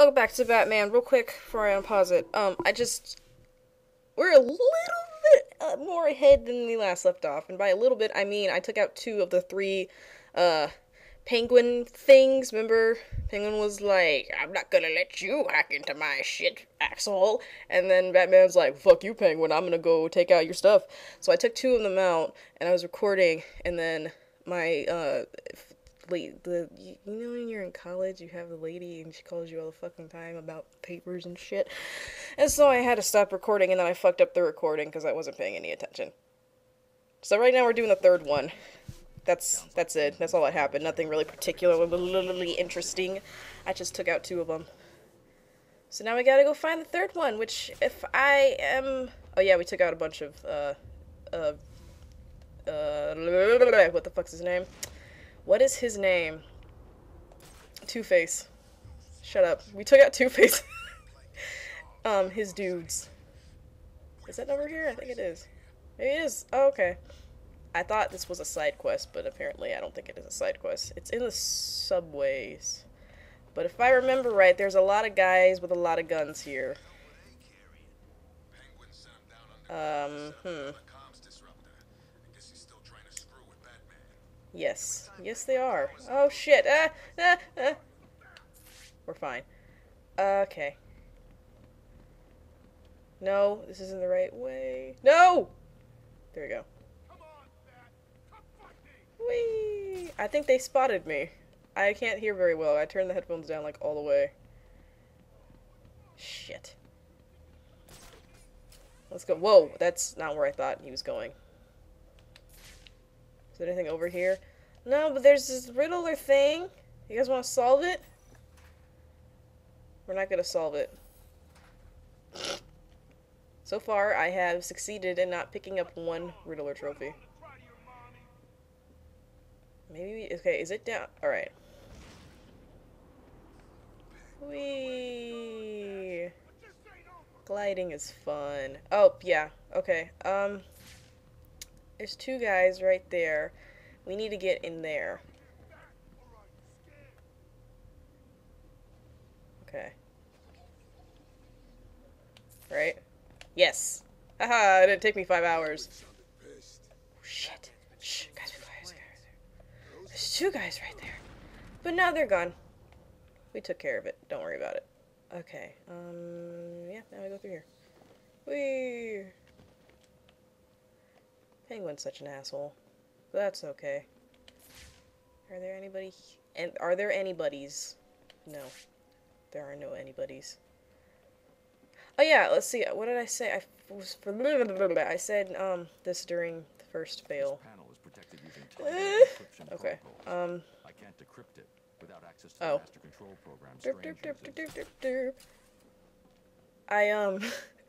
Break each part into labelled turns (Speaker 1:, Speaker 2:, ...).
Speaker 1: Welcome back to Batman. Real quick before I unpause it. Um, I just we're a little bit uh, more ahead than we last left off, and by a little bit I mean I took out two of the three uh penguin things. Remember, penguin was like, "I'm not gonna let you hack into my shit, asshole." And then Batman's like, "Fuck you, penguin. I'm gonna go take out your stuff." So I took two of them out, and I was recording, and then my uh late the you, know when you're in college you have the lady and she calls you all the fucking time about papers and shit? And so i had to stop recording and then i fucked up the recording because i wasn't paying any attention. So right now we're doing the third one. That's that's it. That's all that happened. Nothing really particularly interesting. I just took out two of them so now we gotta go find the third one which if i am oh yeah we took out a bunch of uh uh uh what the fuck's his name what is his name? Two Face. Shut up. We took out Two Face. um, his dudes. Is that over here? I think it is. Maybe it is. Oh, okay. I thought this was a side quest, but apparently I don't think it is a side quest. It's in the subways. But if I remember right, there's a lot of guys with a lot of guns here. Um, hmm. Yes. Yes, they are. Oh, shit. Ah, ah, ah. We're fine. Okay. No, this isn't the right way. No! There we go. Whee! I think they spotted me. I can't hear very well. I turned the headphones down, like, all the way. Shit. Let's go. Whoa, that's not where I thought he was going there anything over here? No, but there's this riddler thing. You guys want to solve it? We're not going to solve it. So far, I have succeeded in not picking up one Riddler trophy. Maybe, we, okay, is it down? Alright. Whee! Gliding is fun. Oh, yeah, okay. Um, there's two guys right there. We need to get in there. Okay. Right? Yes. Haha, it didn't take me five hours. Oh, shit. Shh, guys, guys, guys. There's two guys right there. But now they're gone. We took care of it. Don't worry about it. Okay. Um, yeah, now we go through here. Whee! Penguin's such an asshole. But that's okay. Are there anybody... And are there anybody's? No. There are no anybody's. Oh yeah, let's see. What did I say? I was for I said um this during the first fail. Uh, okay. Um. I can't decrypt it without access to oh. master control program. Derp, derp, derp. I um.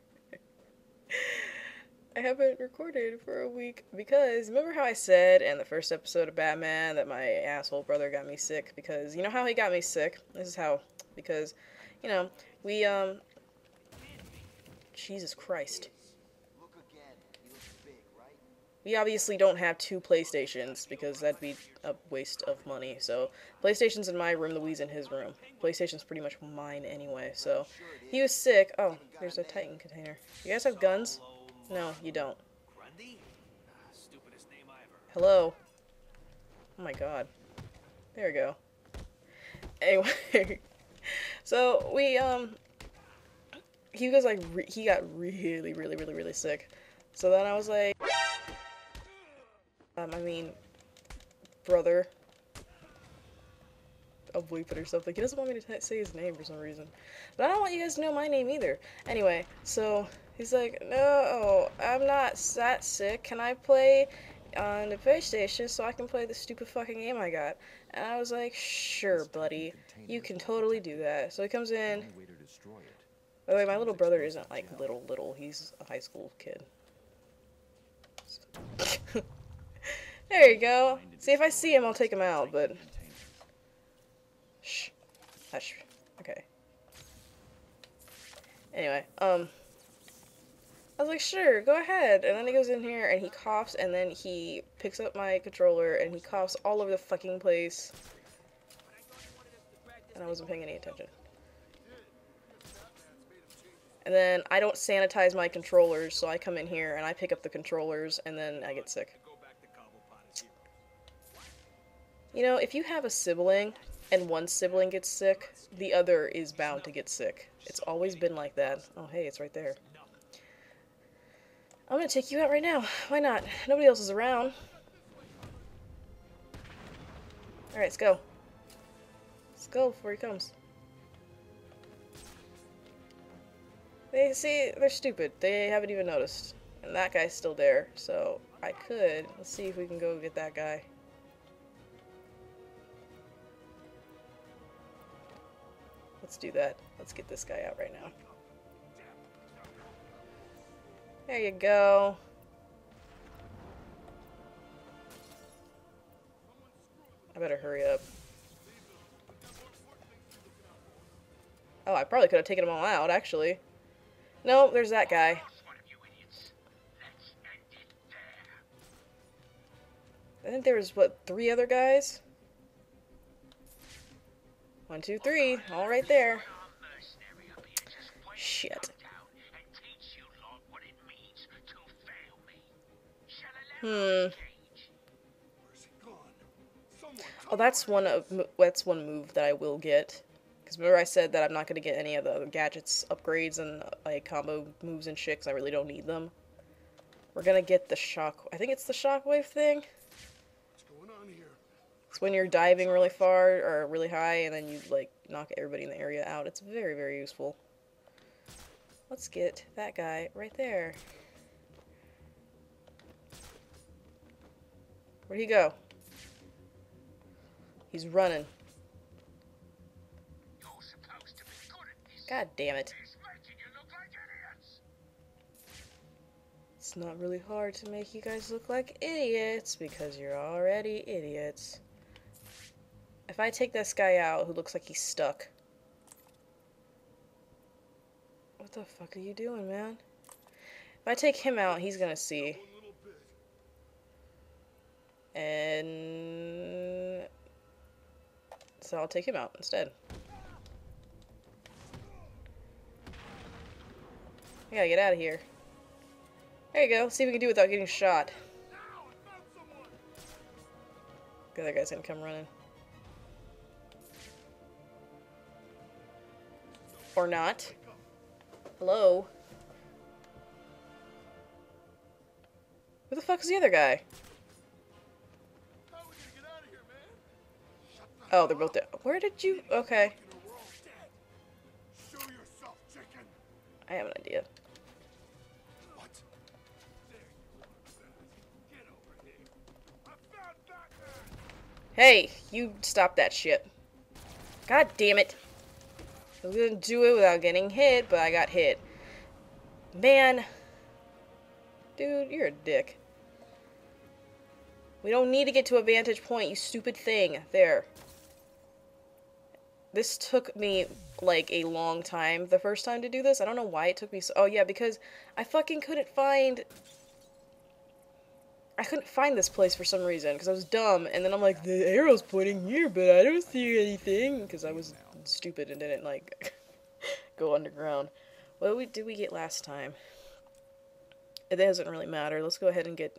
Speaker 1: I haven't recorded for a week because remember how I said in the first episode of Batman that my asshole brother got me sick because you know how he got me sick? This is how because you know, we um Jesus Christ. We obviously don't have two PlayStations because that'd be a waste of money. So, PlayStation's in my room, Louise in his room. PlayStation's pretty much mine anyway. So, he was sick. Oh, there's a Titan container. You guys have guns? No, you don't. Hello. Oh my god. There we go. Anyway, so we um, he was like he got really, really, really, really sick. So then I was like, um, I mean, brother of Weepit or something. He doesn't want me to say his name for some reason. But I don't want you guys to know my name either. Anyway, so He's like, no, I'm not that sick. Can I play on the PlayStation so I can play the stupid fucking game I got? And I was like, sure, buddy. You can totally do that. So he comes in. By the way, my little brother isn't like little, little. He's a high school kid. there you go. See, if I see him, I'll take him out, but... Shh. Hush. Okay. Anyway, um... I was like, sure, go ahead. And then he goes in here and he coughs and then he picks up my controller and he coughs all over the fucking place. And I wasn't paying any attention. And then I don't sanitize my controllers, so I come in here and I pick up the controllers and then I get sick. You know, if you have a sibling and one sibling gets sick, the other is bound to get sick. It's always been like that. Oh, hey, it's right there. I'm gonna take you out right now. Why not? Nobody else is around. Alright, let's go. Let's go before he comes. They see, they're stupid. They haven't even noticed. And that guy's still there, so I could. Let's see if we can go get that guy. Let's do that. Let's get this guy out right now. There you go. I better hurry up. Oh, I probably could have taken them all out, actually. No, there's that guy. I think there was, what, three other guys? One, two, three. All right there. Shit. Hmm. Oh, that's one of that's one move that I will get. Because remember I said that I'm not going to get any of the gadgets upgrades and like combo moves and shit I really don't need them. We're going to get the shock... I think it's the shockwave thing? It's when you're diving really far or really high and then you like knock everybody in the area out. It's very, very useful. Let's get that guy right there. Where'd he go? He's running. God damn it. It's not really hard to make you guys look like idiots because you're already idiots. If I take this guy out who looks like he's stuck. What the fuck are you doing, man? If I take him out, he's gonna see. And so I'll take him out instead. I gotta get out of here. There you go. See if we can do it without getting shot. The other guy's gonna come running. Or not. Hello? Who the fuck is the other guy? Oh, they're both dead. Where did you... Okay. I have an idea. Hey, you stop that shit. God damn it. I was gonna do it without getting hit, but I got hit. Man. Dude, you're a dick. We don't need to get to a vantage point, you stupid thing. There. This took me, like, a long time the first time to do this. I don't know why it took me so- Oh, yeah, because I fucking couldn't find... I couldn't find this place for some reason, because I was dumb, and then I'm like, the arrow's pointing here, but I don't see anything, because I was stupid and didn't like go underground. What did we get last time? It doesn't really matter. Let's go ahead and get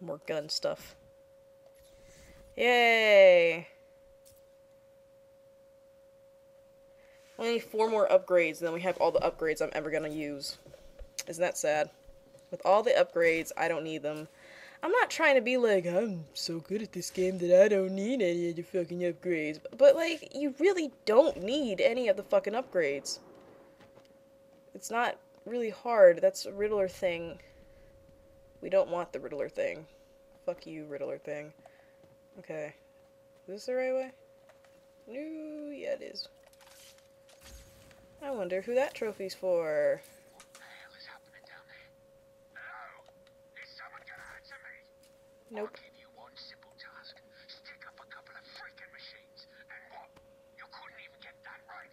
Speaker 1: more gun stuff. Yay! Only four more upgrades, and then we have all the upgrades I'm ever gonna use. Isn't that sad? With all the upgrades, I don't need them. I'm not trying to be like, I'm so good at this game that I don't need any of the fucking upgrades. But, like, you really don't need any of the fucking upgrades. It's not really hard. That's a Riddler thing. We don't want the Riddler thing. Fuck you, Riddler thing. Okay. Is this the right way? No, yeah, it is. I wonder who that trophy's for. Nope. I'll give you one simple task. Stick up a couple of freaking machines. And what? You couldn't even get that right?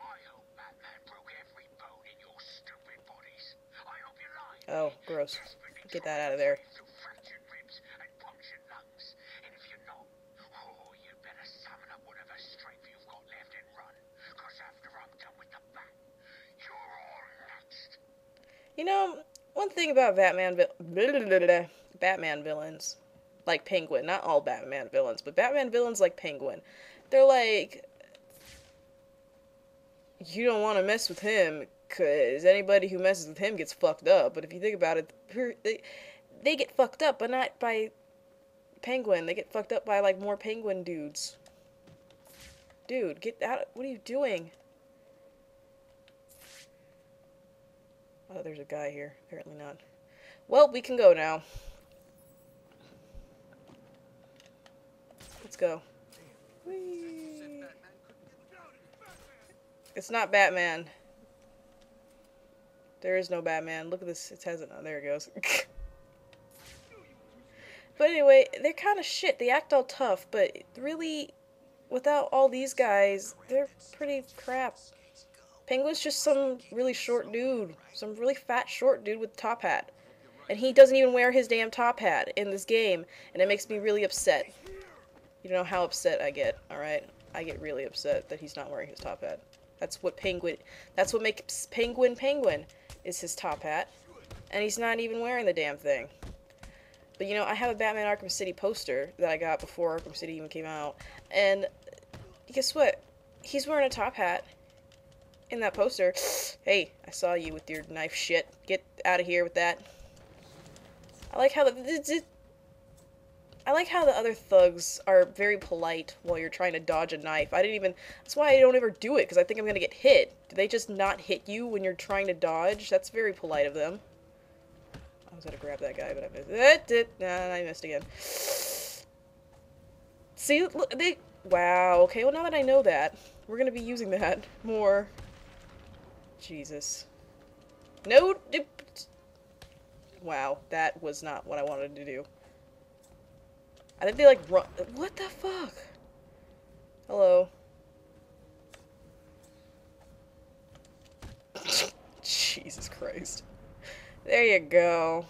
Speaker 1: I hope Batman broke every bone in your stupid bodies. I hope you lie. Oh, gross. Get that out of there. You know, one thing about Batman Batman villains, like Penguin, not all Batman villains, but Batman villains like Penguin, they're like, you don't want to mess with him because anybody who messes with him gets fucked up. But if you think about it, they, they get fucked up, but not by Penguin. They get fucked up by like more Penguin dudes. Dude, get out! What are you doing? Oh, there's a guy here. Apparently not. Well, we can go now. Let's go. Whee. It's not Batman. There is no Batman. Look at this. It has it. Oh, there it goes. but anyway, they're kind of shit. They act all tough, but really, without all these guys, they're pretty crap. Penguin's just some really short dude. Some really fat short dude with top hat. And he doesn't even wear his damn top hat in this game, and it makes me really upset. You know how upset I get, alright? I get really upset that he's not wearing his top hat. That's what Penguin, that's what makes Penguin Penguin, is his top hat. And he's not even wearing the damn thing. But you know, I have a Batman Arkham City poster that I got before Arkham City even came out. And guess what? He's wearing a top hat in that poster. Hey, I saw you with your knife shit. Get out of here with that. I like how the I like how the other thugs are very polite while you're trying to dodge a knife. I didn't even. That's why I don't ever do it because I think I'm gonna get hit. Do they just not hit you when you're trying to dodge? That's very polite of them. I was gonna grab that guy, but I missed. Eh, it. Nah, I missed again. See, look, they. Wow. Okay. Well, now that I know that, we're gonna be using that more. Jesus. No. Wow, that was not what I wanted to do. I think they like run. What the fuck? Hello. Jesus Christ. There you go.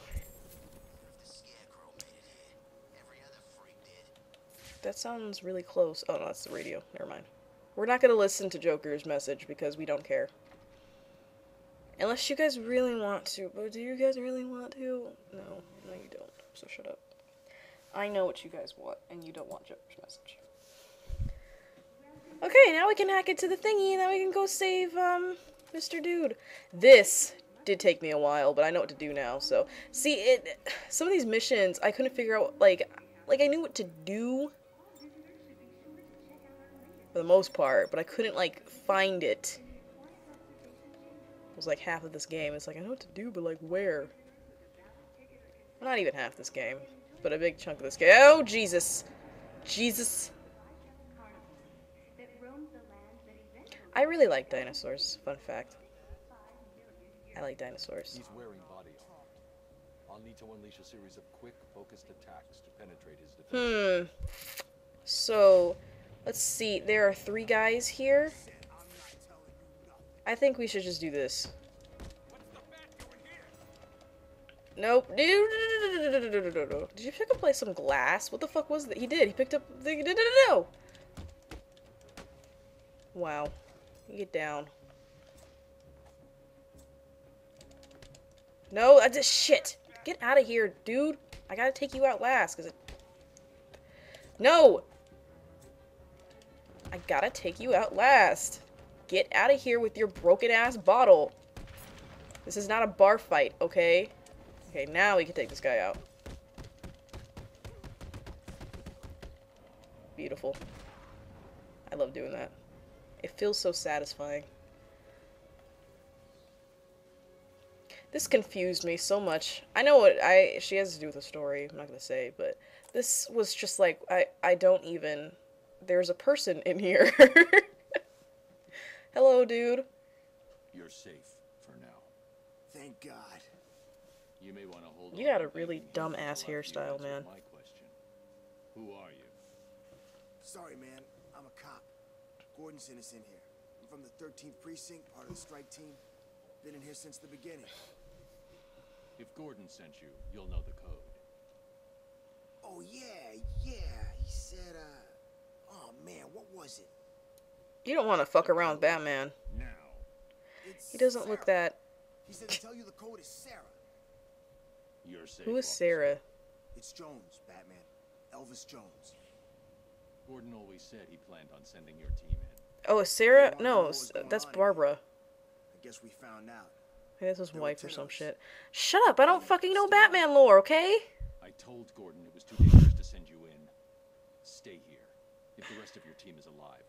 Speaker 1: That sounds really close. Oh no, that's the radio. Never mind. We're not gonna listen to Joker's message because we don't care. Unless you guys really want to. But do you guys really want to? No. No, you don't. So shut up. I know what you guys want, and you don't want Joker's message. Okay, now we can hack it to the thingy, and then we can go save, um, Mr. Dude. This did take me a while, but I know what to do now, so. See, it, some of these missions, I couldn't figure out, like, like I knew what to do, for the most part, but I couldn't, like, find it. It was like half of this game. It's like, I know what to do, but, like, where? Not even half this game but a big chunk of this game. Oh, Jesus. Jesus. I really like dinosaurs. Fun fact. I like dinosaurs.
Speaker 2: He's wearing body armor. I'll need to unleash a series of quick, focused attacks to penetrate his
Speaker 1: defense. Hmm. So, let's see. There are three guys here. I think we should just do this. Nope. Did you pick up like some glass? What the fuck was that? He did. He picked up the. No. Wow. Get down. No, I just shit. Get out of here, dude. I gotta take you out last, cause it. No. I gotta take you out last. Get out of here with your broken ass bottle. This is not a bar fight, okay? Okay, now we can take this guy out. Beautiful. I love doing that. It feels so satisfying. This confused me so much. I know what I she has to do with the story, I'm not gonna say, but this was just like I I don't even there's a person in here. Hello, dude.
Speaker 2: You're safe for now.
Speaker 3: Thank God.
Speaker 2: You may want to hold.
Speaker 1: You got a really dumb ass hairstyle, man.
Speaker 2: My question. Who are you?
Speaker 3: Sorry, man. I'm a cop. Gordon sent us in here. I'm from the 13th precinct, part of the strike team. Been in here since the beginning.
Speaker 2: If Gordon sent you, you'll know the code.
Speaker 3: Oh yeah, yeah. He said, uh, oh man, what was it?
Speaker 1: You don't want to fuck around with Batman.
Speaker 2: Now.
Speaker 1: He doesn't look that
Speaker 3: He said to tell you the code is Sarah.
Speaker 2: You're safe.
Speaker 1: Who is
Speaker 2: officer.
Speaker 1: Sarah?
Speaker 3: It's Jones, Batman. Elvis Jones.
Speaker 2: Gordon always said he planned on sending your team in.
Speaker 1: Oh, is Sarah? No,
Speaker 3: what's
Speaker 1: s-
Speaker 3: going
Speaker 1: that's. Barbara.
Speaker 3: I guess we found out.
Speaker 1: Maybe that's his
Speaker 3: There
Speaker 1: wife or some
Speaker 3: us.
Speaker 1: shit. Shut up! I don't fucking know Batman lore, okay?
Speaker 2: I told Gordon it was too dangerous to send you in. Stay here. If the rest of your team is alive,